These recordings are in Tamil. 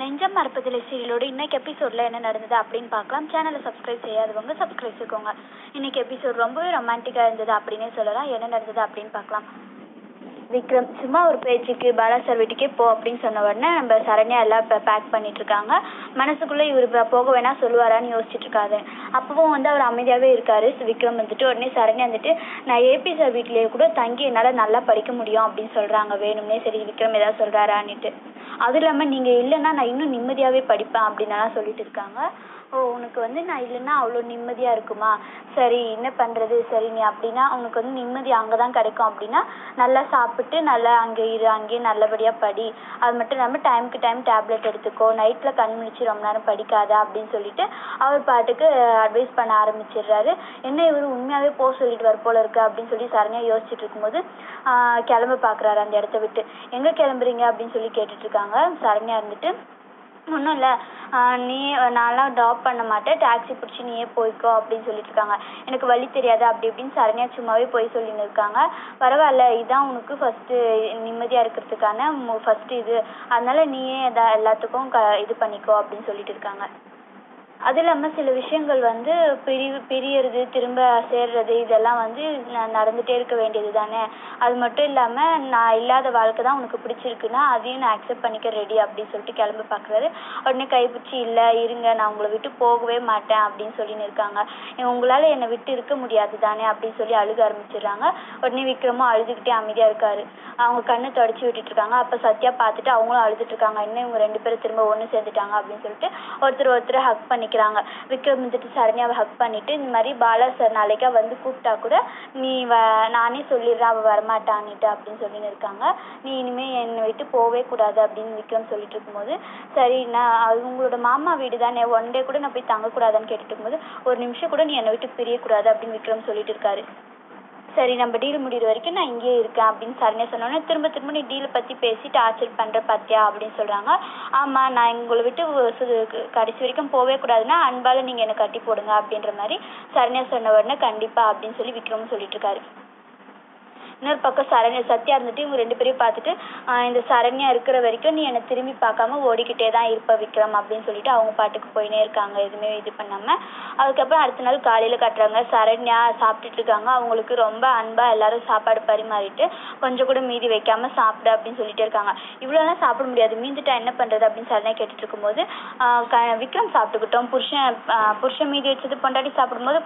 நெஞ்சம் மறப்பதில் சீரியலோட இன்னைக்கு எபிசோட்ல என்ன நடந்தது அப்படின்னு பார்க்கலாம். சேனலை சப்ஸ்கிரைப் செய்யாதவங்க சப்ஸ்கிரைப் செய்துக்கோங்க இன்னைக்கு எபிசோட் ரொம்பவே ரொமான்டிக்கா இருந்தது அப்படின்னே சொல்லலாம். என்ன நடந்தது அப்படின்னு பார்க்கலாம். விக்ரம் சும்மா ஒரு பேச்சுக்கு பாலா சார் வீட்டுக்கே போ அப்படின்னு சொன்ன உடனே நம்ம சரண்யா எல்லாம் இப்போ பேக் பண்ணிட்டு இருக்காங்க. மனசுக்குள்ள இவர் போக வேணா சொல்லுவாரான்னு யோசிச்சுட்டு இருக்காரு. அப்பவும் வந்து அவர் அமைதியாவே இருக்காரு. விக்ரம் வந்துட்டு உடனே சரண்யா வந்துட்டு நான் ஏபி சார் வீட்லயே கூட தங்கி என்னால நல்லா படிக்க முடியும் அப்படின்னு சொல்றாங்க. வேணும்னே சரி விக்ரம் ஏதாவது சொல்றாரான்னுட்டு. அதுவும் இல்லாம நீங்க இல்லைன்னா நான் இன்னும் நிம்மதியாவே படிப்பேன் அப்படின்னு சொல்லிட்டு இருக்காங்க. ஓ உனக்கு வந்து நான் இல்லைன்னா அவ்வளோ நிம்மதியாக இருக்குமா? சரி என்ன பண்ணுறது சரி நீ அப்படின்னா உனக்கு வந்து நிம்மதி அங்கே தான் கிடைக்கும் அப்படின்னா நல்லா சாப்பிட்டு நல்லா அங்கே இரு அங்கேயே நல்லபடியாக படி. அது மட்டும் இல்லாமல் டைமுக்கு டைம் டேப்லெட் எடுத்துக்கோ. நைட்டில் கண் முழிச்சு ரொம்ப நேரம் படிக்காத அப்படின்னு சொல்லிட்டு அவர் பாட்டுக்கு அட்வைஸ் பண்ண ஆரம்பிச்சிடுறாரு. என்ன இவர் உண்மையாகவே போக சொல்லிட்டு வர போல இருக்கு அப்படின்னு சொல்லி சரண்யா யோசிச்சுட்டு இருக்கும்போது கிளம்ப பார்க்குறாரு அந்த இடத்த விட்டு. எங்கே கிளம்புறீங்க அப்படின்னு சொல்லி கேட்டுட்ருக்காங்க சரண்யா இருந்துட்டு ஒன்றும் இல்லை. நீ நான்லாம் ட்ராப் பண்ண மாட்டேன். டாக்ஸி பிடிச்சி நீயே போய்க்கோ அப்படின்னு சொல்லிட்டு இருக்காங்க எனக்கு வழி தெரியாது. அப்படி இப்படின்னு சரண்யா சும்மாவே போய் சொல்லின்னு இருக்காங்க பரவாயில்ல இதான் உனக்கு ஃபஸ்ட்டு நிம்மதியாக இருக்கிறதுக்கான ஃபஸ்ட்டு இது. அதனால நீயே எதா எல்லாத்துக்கும் க இது பண்ணிக்கோ அப்படின்னு சொல்லிட்டு இருக்காங்க அது இல்லாமல் சில விஷயங்கள் வந்து பிரிவு பிரியறது திரும்ப சேர்றது இதெல்லாம் வந்து நடந்துகிட்டே நடந்துட்டே இருக்க வேண்டியது தானே. அது மட்டும் இல்லாமல் நான் இல்லாத வாழ்க்கை தான் உனக்கு பிடிச்சிருக்குன்னா அதையும் நான் அக்செப்ட் பண்ணிக்க ரெடி அப்படின்னு சொல்லிட்டு கிளம்ப பார்க்குறாரு உடனே கைப்பிடிச்சி இல்லை இருங்க நான் உங்களை விட்டு போகவே மாட்டேன் அப்படின்னு சொல்லின்னு இருக்காங்க. உங்களால் என்னை விட்டு இருக்க முடியாது தானே அப்படின்னு சொல்லி அழுக ஆரம்பிச்சிடுறாங்க. உடனே விக்ரமும் அழுதுகிட்டே அமைதியாக இருக்காரு. அவங்க கண்ணை தொடச்சி விட்டுட்டு இருக்காங்க. அப்போ சத்யா பார்த்துட்டு அவங்களும் அழுதுட்டு இருக்காங்க. இன்னும் இவங்க ரெண்டு பேரும் திரும்ப ஒன்று சேர்ந்துட்டாங்க அப்படின்னு சொல்லிட்டு ஒருத்தர் ஒருத்தர் ஹக் பண்ணி பண்ணிக்கிறாங்க விக்ரம் வந்துட்டு சரண்யாவை ஹக் பண்ணிட்டு இந்த மாதிரி பாலா சார் நாளைக்கா வந்து கூப்பிட்டா கூட நீ வ நானே சொல்லிடுறேன் அவள் வரமாட்டான்னுட்டு அப்படின்னு சொல்லின்னு இருக்காங்க. நீ இனிமேல் என்னை விட்டு போகவே கூடாது அப்படின்னு விக்ரம் சொல்லிட்டு இருக்கும்போது சரி நான் அது உங்களோட மாமா வீடு தானே ஒன் டே கூட நான் போய் தங்கக்கூடாதான்னு கேட்டுட்டு இருக்கும்போது ஒரு நிமிஷம் கூட நீ என்னை விட்டு பிரியக்கூடாது அப்படின்னு விக்ரம் சொல்லிட்டு இருக்காரு. சரி நம்ம டீல் முடிகிற வரைக்கும் நான் இங்கேயே இருக்கேன் அப்படின்னு சரண்யா சொன்னோன்னே திரும்ப திரும்ப நீ டீலை பற்றி பேசி டார்ச்சர் பண்ணுற பாத்தியா அப்படின்னு சொல்கிறாங்க ஆமாம் நான் உங்களை விட்டு கடைசி வரைக்கும் போகவே கூடாதுன்னா அன்பால் நீங்கள் என்னை கட்டி போடுங்க அப்படின்ற மாதிரி சரண்யா சொன்ன உடனே கண்டிப்பாக அப்படின்னு சொல்லி விக்ரமும் சொல்லிட்டு இருக்காரு. இன்னொரு பக்கம் சரண்யா சத்யா இருந்துட்டு இவங்க ரெண்டு பேரையும் பார்த்துட்டு இந்த சரண்யா இருக்கிற வரைக்கும் நீ என்னை திரும்பி பார்க்காம ஓடிக்கிட்டே தான் இருப்ப விக்ரம் அப்படின்னு சொல்லிட்டு அவங்க பாட்டுக்கு போயினே இருக்காங்க. எதுவுமே இது பண்ணாம. அதுக்கப்புறம் அடுத்த நாள் காலையில கட்டுறாங்க சரண்யா சாப்பிட்டுட்டு இருக்காங்க. அவங்களுக்கு ரொம்ப அன்பா எல்லாரும் சாப்பாடு பரிமாறிட்டு கொஞ்சம் கூட மீதி வைக்காம சாப்பிடு அப்படின்னு சொல்லிட்டு இருக்காங்க. இவ்வளோலாம் சாப்பிட முடியாது. மீந்துட்டா என்ன பண்றது அப்படின்னு சரண்யா கேட்டுட்டு இருக்கும்போது க- விக்ரம் சாப்பிட்டுக்கிட்டோம். புருஷன் புருஷன் மீதி வச்சது பொண்டாட்டி சாப்பிடும்போது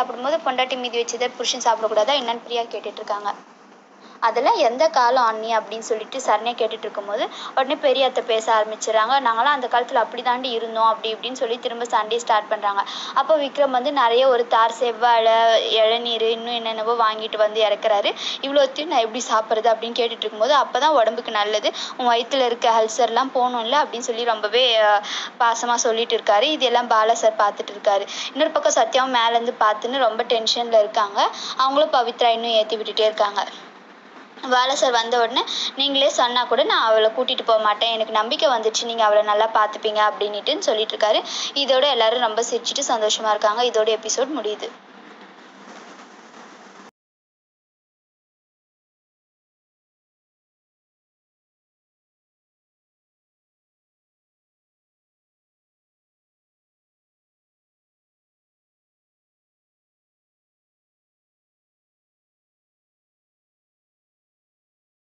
சாப்பிடும்போது பொண்டாட்டி மீதி வச்சதை புருஷன் சாப்பிடக்கூடாதா? என்னன்னு பிரியா கேட்டுட்டு அதில் அதெல்லாம் எந்த காலம் அண்ணி அப்படின்னு சொல்லிட்டு சரண்யா கேட்டுட்டு இருக்கும்போது உடனே பெரியத்தை பேச ஆரம்பிச்சிடுறாங்க. நாங்களாம் அந்த காலத்தில் அப்படி தாண்டி இருந்தோம் அப்படி இப்படின்னு சொல்லி திரும்ப சண்டையை ஸ்டார்ட் பண்ணுறாங்க அப்போ விக்ரம் வந்து நிறைய ஒரு தார் செவ்வாழை இளநீர் இன்னும் என்னென்னவோ வாங்கிட்டு வந்து இறக்குறாரு. இவ்வளோத்தையும் நான் எப்படி சாப்பிட்றது அப்படின்னு கேட்டுட்டு இருக்கும்போது அப்போ தான் உடம்புக்கு நல்லது. உன் வயிற்றுல இருக்க அல்சர்லாம் போகணும்ல அப்படின்னு சொல்லி ரொம்பவே பாசமாக சொல்லிட்டு இருக்காரு. இதெல்லாம் பாலா சார் பார்த்துட்டு இருக்காரு. இன்னொரு பக்கம் சத்யாவும் மேலேருந்து பார்த்துன்னு ரொம்ப டென்ஷனில் இருக்காங்க. அவங்களும் பவித்ரா இன்னும் ஏற்றி விட்டுட்டே இருக்காங்க. வேலை சார் வந்த உடனே நீங்களே சொன்னால் கூட நான் அவளை கூட்டிகிட்டு போக மாட்டேன். எனக்கு நம்பிக்கை வந்துச்சு. நீங்கள் அவளை நல்லா பார்த்துப்பீங்க அப்படின்ட்டுன்னு சொல்லிட்டு இருக்காரு. இதோட எல்லாரும் ரொம்ப சிரிச்சிட்டு சந்தோஷமாக இருக்காங்க. இதோட எபிசோட் முடியுது.